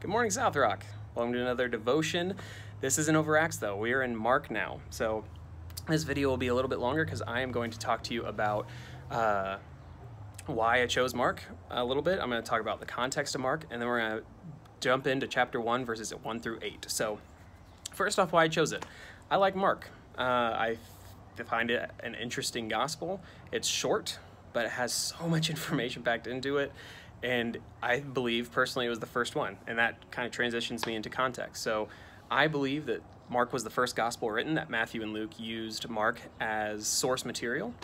Good morning, South Rock. Welcome to another devotion. This isn't over Acts though. We are in Mark now. So this video will be a little bit longer because I am going to talk to you about uh, why I chose Mark a little bit. I'm going to talk about the context of Mark, and then we're going to jump into chapter 1, verses 1 through 8. So, first off, why I chose it. I like Mark. Uh, I find it an interesting gospel. It's short, but it has so much information packed into it and I believe personally it was the first one, and that kind of transitions me into context. So I believe that Mark was the first gospel written, that Matthew and Luke used Mark as source material.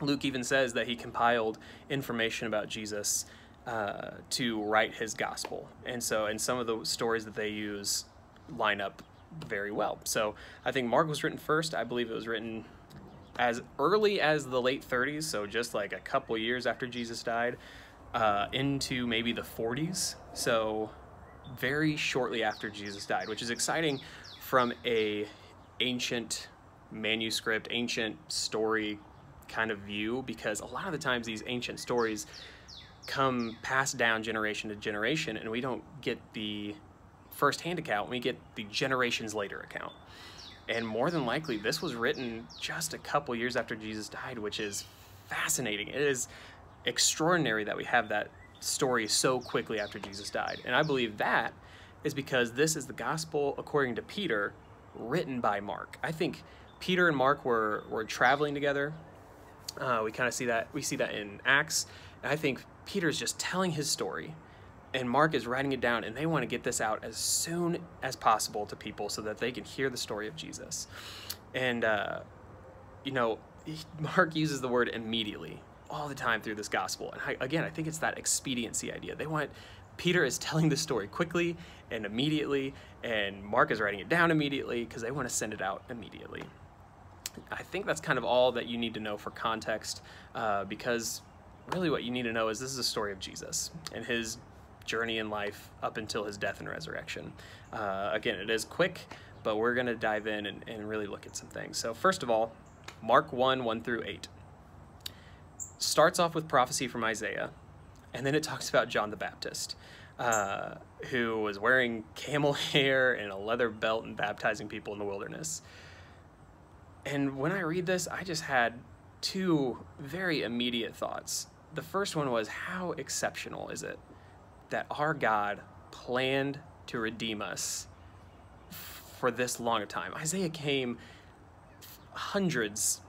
Luke even says that he compiled information about Jesus uh, to write his gospel. And so, and some of the stories that they use line up very well. So I think Mark was written first. I believe it was written as early as the late 30s, so just like a couple years after Jesus died uh, into maybe the 40s. So very shortly after Jesus died, which is exciting from a ancient manuscript, ancient story kind of view, because a lot of the times these ancient stories come passed down generation to generation, and we don't get the first-hand account, we get the generations later account. And more than likely, this was written just a couple years after Jesus died, which is fascinating. It is extraordinary that we have that story so quickly after Jesus died. And I believe that is because this is the gospel according to Peter written by Mark. I think Peter and Mark were, were traveling together. Uh, we kind of see that we see that in Acts. And I think Peter's just telling his story and Mark is writing it down and they want to get this out as soon as possible to people so that they can hear the story of Jesus. And uh, you know, Mark uses the word immediately all the time through this gospel. And I, again, I think it's that expediency idea. They want Peter is telling the story quickly and immediately, and Mark is writing it down immediately because they want to send it out immediately. I think that's kind of all that you need to know for context uh, because really what you need to know is this is a story of Jesus and his journey in life up until his death and resurrection. Uh, again, it is quick, but we're going to dive in and, and really look at some things. So, first of all, Mark 1 1 through 8 starts off with prophecy from Isaiah, and then it talks about John the Baptist, uh, who was wearing camel hair and a leather belt and baptizing people in the wilderness. And when I read this, I just had two very immediate thoughts. The first one was, how exceptional is it that our God planned to redeem us for this long a time? Isaiah came hundreds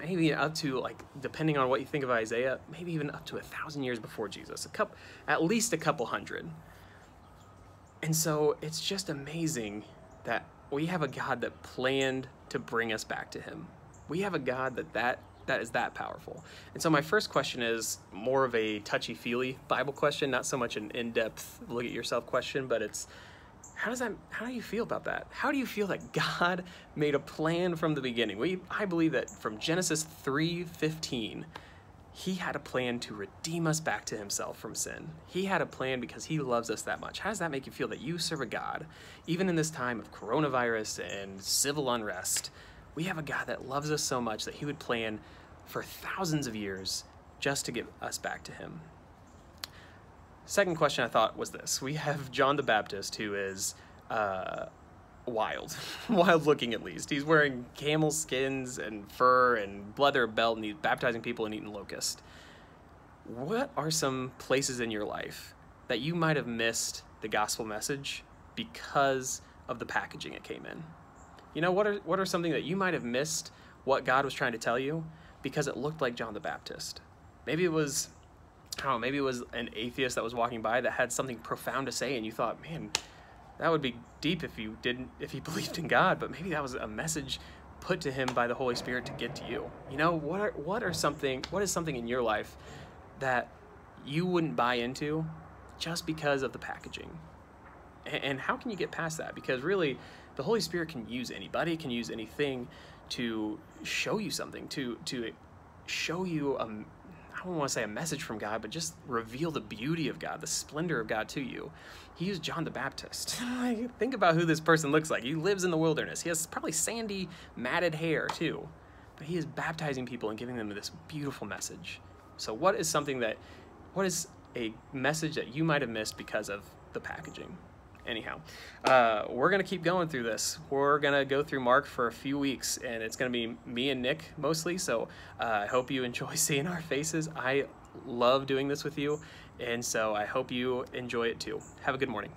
maybe up to like depending on what you think of Isaiah, maybe even up to a thousand years before Jesus, a couple, at least a couple hundred. And so it's just amazing that we have a God that planned to bring us back to Him. We have a God that that that is that powerful. And so my first question is more of a touchy-feely Bible question, not so much an in-depth look at yourself question, but it's how does that how do you feel about that? How do you feel that god made a plan from the beginning? We i believe that from genesis 3.15 he had a plan to redeem us back to himself from sin. He had a plan because he loves us that much. How does that make you feel that you serve a god even in this time of coronavirus and civil unrest we have a god that loves us so much that he would plan for thousands of years just to get us back to him Second question I thought was this. We have John the Baptist, who is uh, wild, wild looking at least. He's wearing camel skins and fur and leather belt, and he's baptizing people and eating locust. What are some places in your life that you might have missed the gospel message because of the packaging it came in? You know, what are, what are something that you might have missed what God was trying to tell you because it looked like John the Baptist? Maybe it was I don't know, maybe it was an atheist that was walking by that had something profound to say and you thought, man, that would be deep if you didn't if he believed in God, but maybe that was a message put to him by the Holy Spirit to get to you. You know, what are what are something what is something in your life that you wouldn't buy into just because of the packaging? And, and how can you get past that? Because really the Holy Spirit can use anybody, can use anything to show you something, to to show you a, I don't want to say a message from God, but just reveal the beauty of God, the splendor of God to you. He used John the Baptist. Think about who this person looks like. He lives in the wilderness. He has probably sandy, matted hair too. But he is baptizing people and giving them this beautiful message. So what is something that, what is a message that you might have missed because of the packaging. Anyhow, uh, we're gonna keep going through this. We're gonna go through Mark for a few weeks, and it's gonna be me and Nick mostly. So uh, I hope you enjoy seeing our faces. I love doing this with you, and so I hope you enjoy it too. Have a good morning.